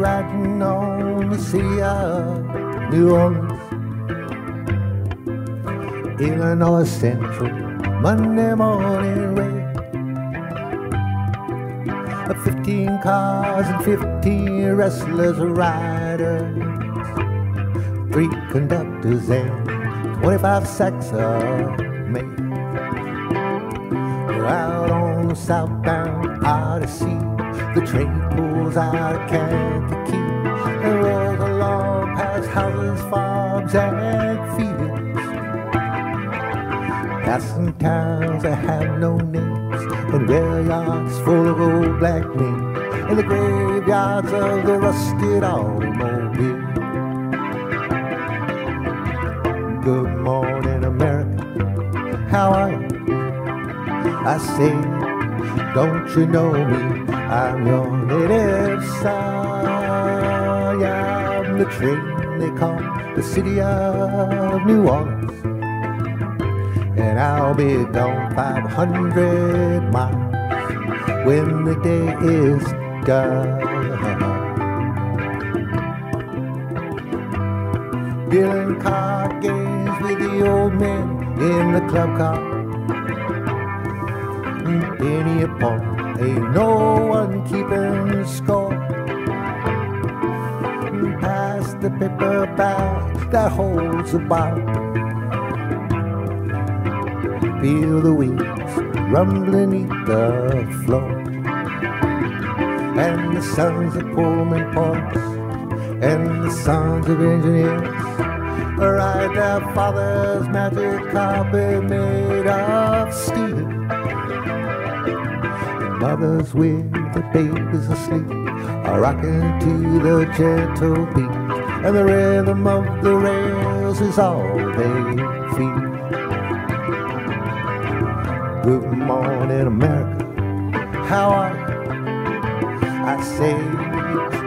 riding on the city of New Orleans. Illinois Central, Monday morning rain. Fifteen cars and fifteen restless riders, three conductors and twenty-five sacks of mail. Out on the southbound Odyssey, the train pulls out of Kankakee and rolls along past houses, farms, and fields. Passing towns that have no names and rail yards full of old black men and the graveyards of the rusted automobile. Good morning, America. How are you? I say, don't you know me? I'm your native son. I'm the train they call the city of New Orleans. And I'll be gone 500 miles when the day is done. Dealing card games with the old men in the club car penny a pound, ain't no one keeping score. Pass the paper bag that holds the bar. Feel the wheels rumbling beneath the floor. And the sons of Pullman ports and the sons of engineers ride their father's magic carpet made of mothers with the babies asleep are rocking to the gentle beat, and the rhythm of the rails is all they feel. Good morning, America. How are you? I say,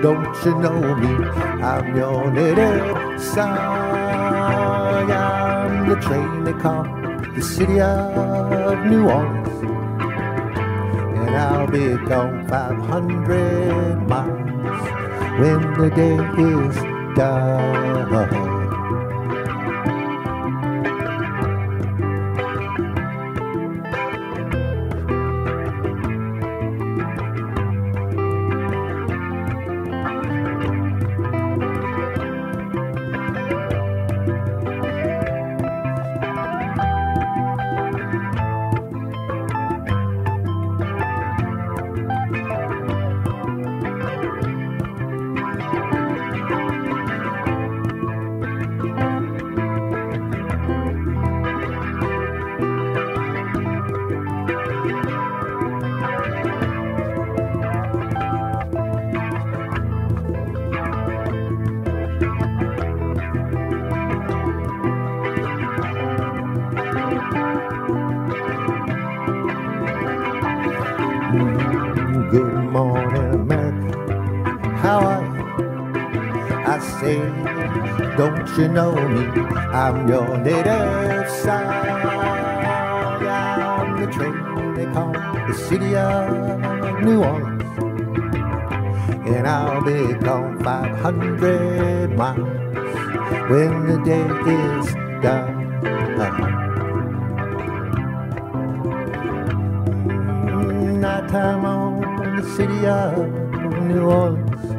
don't you know me? I'm your native son. I'm the train they call the city of New Orleans I'll be gone 500 miles when the day is done. Good say, don't you know me? I'm your native son. I'm the train they call the city of New Orleans. And I'll be gone 500 miles when the day is done. Mm, nighttime on the city of New Orleans.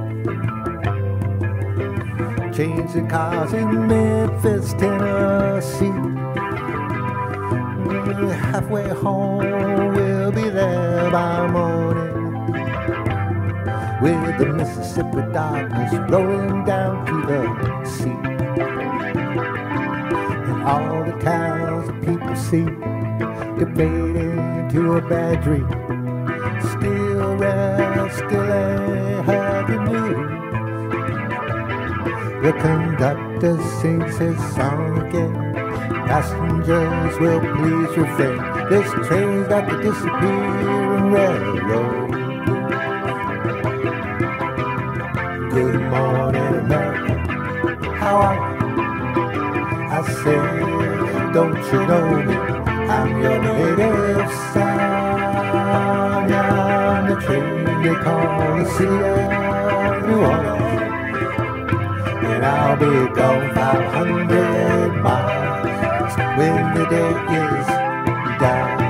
Changing cars in Memphis, Tennessee. Halfway home, we'll be there by morning. With the Mississippi darkness blowing down to the sea. And all the towns that people see debating into a bad dream. Still rest, still The conductor sings his song again. Passengers will please refrain. This train's got to the disappearing railroad. Good morning, America. How are you? I say, don't you know me? I'm your native son. I'm the train they call the city of New Orleans. I'll be gone 500 miles when the day is done.